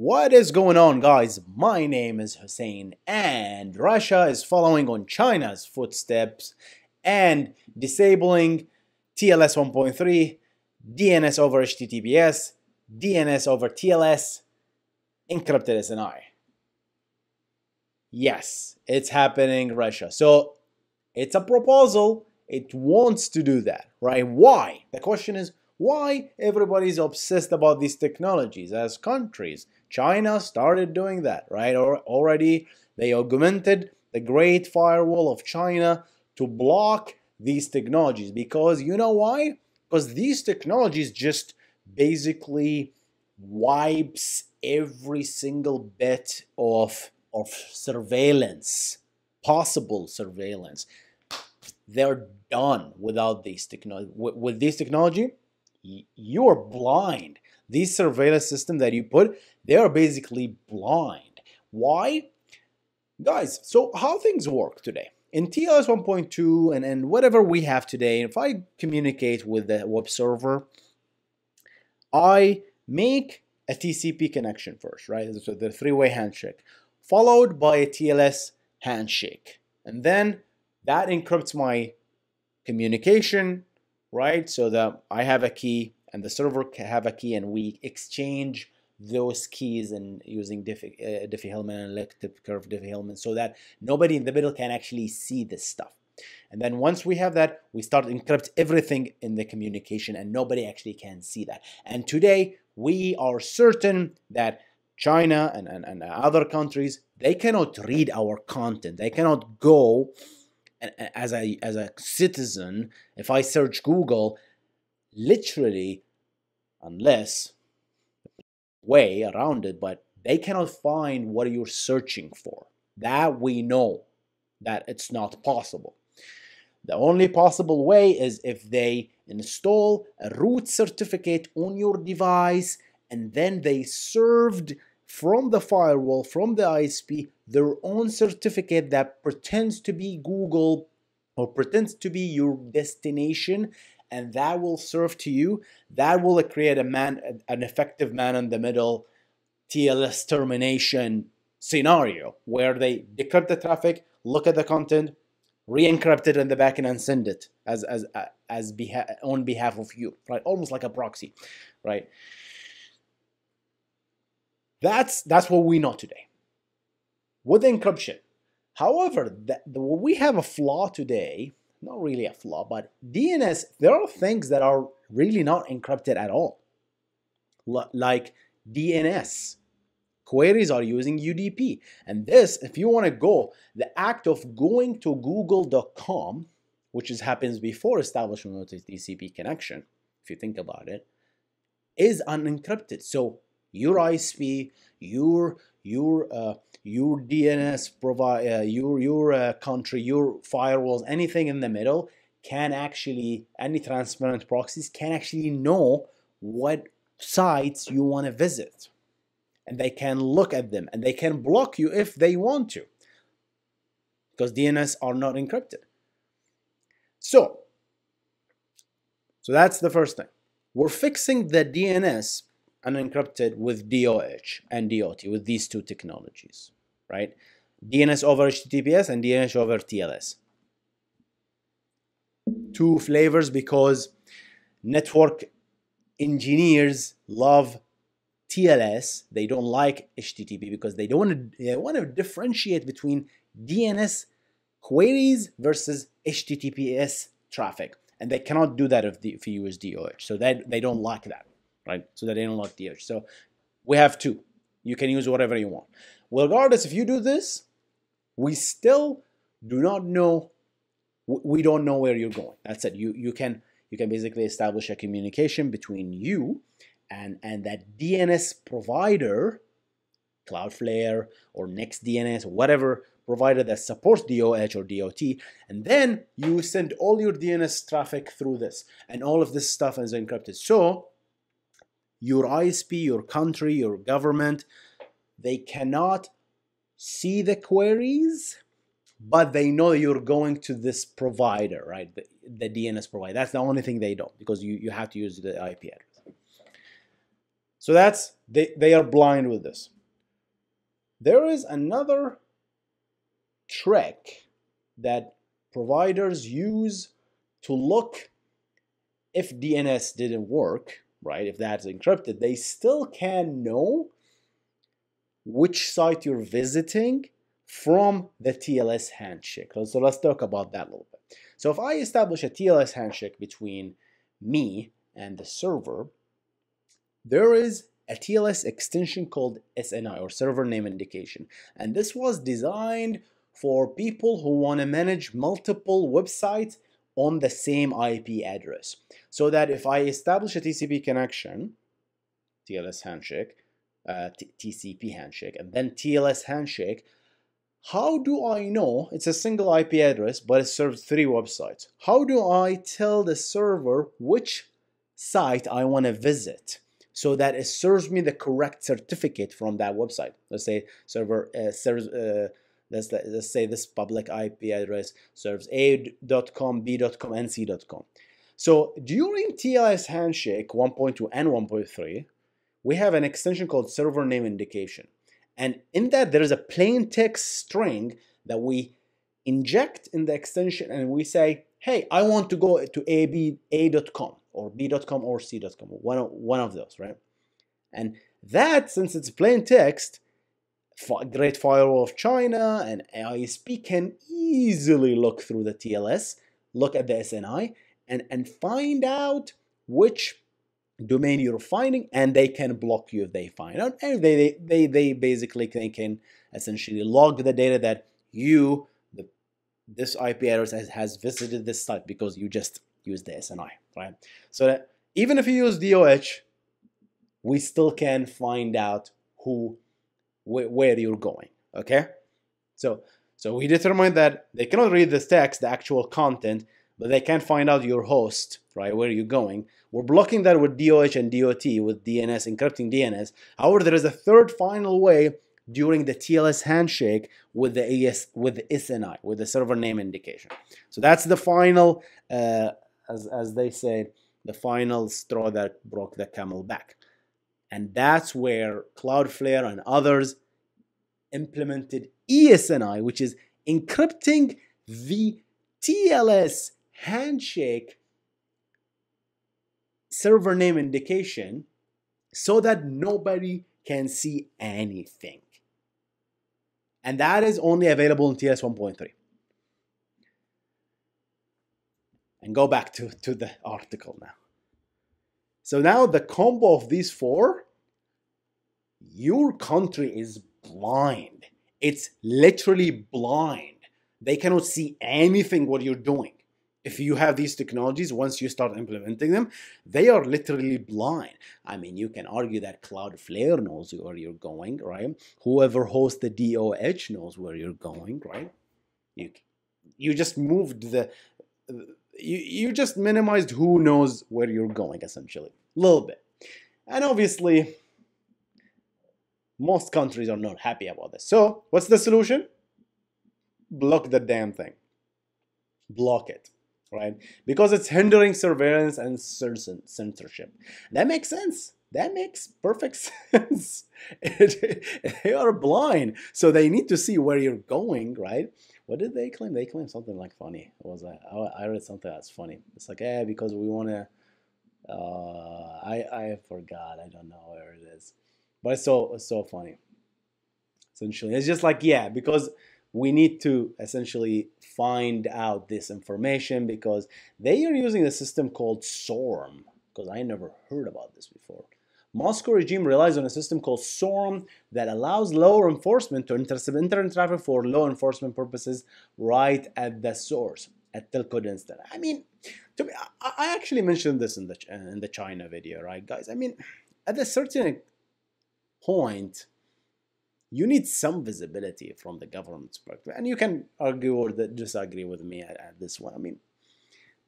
What is going on, guys? My name is Hussein, and Russia is following on China's footsteps and disabling TLS 1.3, DNS over HTTPS, DNS over TLS, encrypted SNI. Yes, it's happening, Russia. So it's a proposal. It wants to do that, right? Why? The question is why everybody's obsessed about these technologies as countries China started doing that, right? Or already they augmented the Great Firewall of China to block these technologies because you know why? Because these technologies just basically wipes every single bit of of surveillance, possible surveillance. They're done without these technology. With, with this technology, you are blind these surveillance system that you put, they are basically blind. Why? Guys, so how things work today? In TLS 1.2 and, and whatever we have today, if I communicate with the web server, I make a TCP connection first, right? So the three-way handshake, followed by a TLS handshake. And then that encrypts my communication, right? So that I have a key and the server have a key and we exchange those keys and using Diffie, uh, Diffie-Hellman and elliptic curve Diffie-Hellman so that nobody in the middle can actually see this stuff. And then once we have that, we start encrypt everything in the communication and nobody actually can see that. And today we are certain that China and, and, and other countries, they cannot read our content. They cannot go as a as a citizen, if I search Google, literally, unless way around it, but they cannot find what you're searching for. That we know that it's not possible. The only possible way is if they install a root certificate on your device and then they served from the firewall, from the ISP, their own certificate that pretends to be Google or pretends to be your destination and that will serve to you. That will create a man, an effective man in the middle TLS termination scenario where they decrypt the traffic, look at the content, re-encrypt it in the backend and send it as as as beha- on behalf of you, right? Almost like a proxy, right? That's that's what we know today with encryption. However, that, we have a flaw today not really a flaw, but DNS, there are things that are really not encrypted at all. L- like DNS. Queries are using UDP. And this, if you want to go, the act of going to google.com, which is, happens before establishment of the TCP connection, if you think about it, is unencrypted. So your ISP, your your uh, your DNS provide uh, your your uh, country, your firewalls, anything in the middle can actually any transparent proxies can actually know what sites you want to visit, and they can look at them and they can block you if they want to, because DNS are not encrypted. So, so that's the first thing. We're fixing the DNS unencrypted with DOH and DOT, with these two technologies, right? DNS over HTTPS and DNS over TLS. Two flavors because network engineers love TLS. They don't like HTTP because they don't want to, they want to differentiate between DNS queries versus HTTPS traffic. And they cannot do that if, the, if you use DOH. So that they don't like that right? So that they don't like DOH. So we have two. You can use whatever you want. Well, regardless, if you do this, we still do not know. We don't know where you're going. That's it. You you can you can basically establish a communication between you and and that DNS provider, Cloudflare or NextDNS or whatever provider that supports DOH or DOT, and then you send all your DNS traffic through this, and all of this stuff is encrypted. So your ISP, your country, your government, they cannot see the queries, but they know you're going to this provider, right? The, the DNS provider. That's the only thing they don't because you, you have to use the IP address. So that's they, they are blind with this. There is another trick that providers use to look if DNS didn't work, right? If that's encrypted, they still can know which site you're visiting from the TLS handshake. So let's talk about that a little bit. So if I establish a TLS handshake between me and the server, there is a TLS extension called SNI or server name indication. And this was designed for people who want to manage multiple websites on the same IP address. So that if I establish a TCP connection, TLS handshake, uh, TCP handshake, and then TLS handshake, how do I know it's a single IP address but it serves three websites? How do I tell the server which site I want to visit so that it serves me the correct certificate from that website? Let's say server uh, serves. Uh, let's, let's say this public IP address serves a.com, b.com, and c.com. So during TLS handshake 1.2 and 1.3, we have an extension called server name indication. And in that, there is a plain text string that we inject in the extension and we say, hey, I want to go to AB, A.com or B.com or C.com, one of, one of those, right? And that, since it's plain text, Great Firewall of China and ISP can easily look through the TLS, look at the SNI, and, and find out which domain you're finding and they can block you if they find out and they they they, they basically can, can essentially log the data that you the this ip address has, has visited this site because you just use the sni right? So that even if you use doh we still can find out who wh- where you're going okay? So so we determined that they cannot read the text the actual content but they can't find out your host, right, where you're going. We're blocking that with DOH and DOT, with DNS, encrypting DNS. However, there is a third final way during the TLS handshake with the AS, with the SNI, with the server name indication. So that's the final, uh, as, as they say, the final straw that broke the camel back. And that's where Cloudflare and others implemented ESNI, which is encrypting the TLS handshake server name indication so that nobody can see anything. And that is only available in TLS 1.3. And go back to, to the article now. So now the combo of these four, your country is blind. It's literally blind. They cannot see anything what you're doing if you have these technologies, once you start implementing them, they are literally blind. I mean, you can argue that Cloudflare knows where you're going, right? Whoever hosts the DOH knows where you're going, right? You, you just moved the, you, you just minimized who knows where you're going, essentially, a little bit. And obviously, most countries are not happy about this. So, what's the solution? Block the damn thing. Block it right? Because it's hindering surveillance and censorship. That makes sense. That makes perfect sense. they are blind, so they need to see where you're going, right? What did they claim? They claim something like funny. Was that? I read something that's funny. It's like, yeah, because we want to. Uh, I I forgot. I don't know where it is, but it's so it's so funny. Essentially, it's just like yeah, because we need to essentially find out this information because they are using a system called SORM because I never heard about this before. Moscow regime relies on a system called SORM that allows law enforcement to intercept internet traffic for law enforcement purposes right at the source at telco instead. I mean, to be, I actually mentioned this in the in the China video, right, guys? I mean, at a certain point, you need some visibility from the government's perspective. And you can argue or disagree with me at, at, this one. I mean,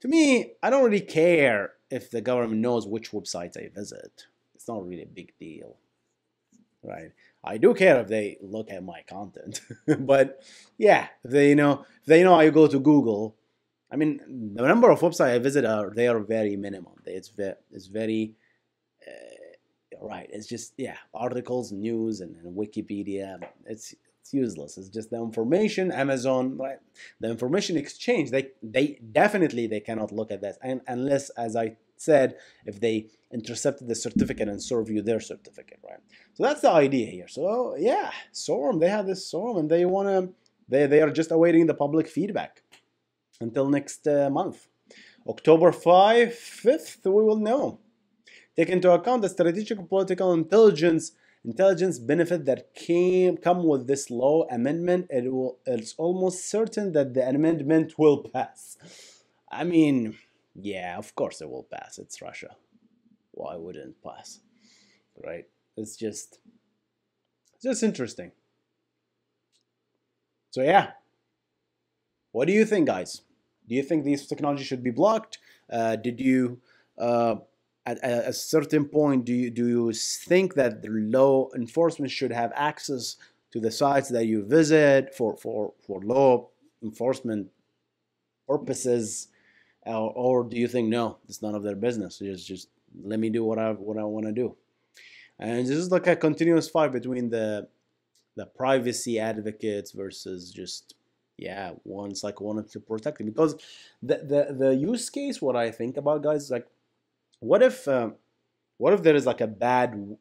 to me, I don't really care if the government knows which websites I visit. It's not really a big deal, right? I do care if they look at my content, but yeah, if they know if they know I go to Google. I mean, the number of websites I visit are they are very minimum. It's very it's very uh, right. It's just yeah, articles, news, and, and Wikipedia. It's it's useless. It's just the information. Amazon, right? The information exchange. They they definitely they cannot look at that, and unless, as I said, if they intercepted the certificate and serve you their certificate, right? So that's the idea here. So yeah, SORM. They have this SORM, and they wanna they they are just awaiting the public feedback until next uh, month. October 5, 5th, we will know. Take into account the strategic political intelligence intelligence benefit that came come with this law amendment. It will it's almost certain that the amendment will pass. I mean, yeah, of course it will pass. It's Russia. Why wouldn't it pass? Right? It's just just interesting. So yeah. What do you think, guys? Do you think these technologies should be blocked? Uh, did you, uh, at, a certain point, do you do you think that the law enforcement should have access to the sites that you visit for for for law enforcement purposes, or, or do you think no, it's none of their business? Just just let me do what I what I want to do. And this is like a continuous fight between the the privacy advocates versus just yeah, one's like wanted to protect it because the the the use case. What I think about guys like, what if uh, what if there is like a bad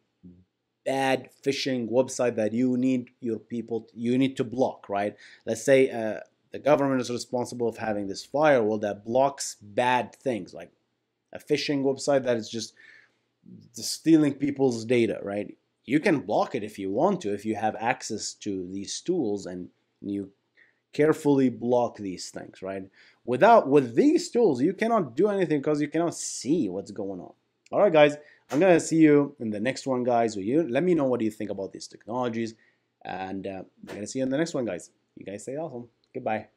bad phishing website that you need your people you need to block, right? Let's say uh, the government is responsible of having this firewall that blocks bad things like a phishing website that is just stealing people's data, right? You can block it if you want to, if you have access to these tools and you carefully block these things, right? Without with these tools, you cannot do anything because you cannot see what's going on. All right, guys, I'm gonna see you in the next one, guys. you let me know what do you think about these technologies, and uh, I'm gonna see you in the next one, guys. You guys stay awesome. Goodbye.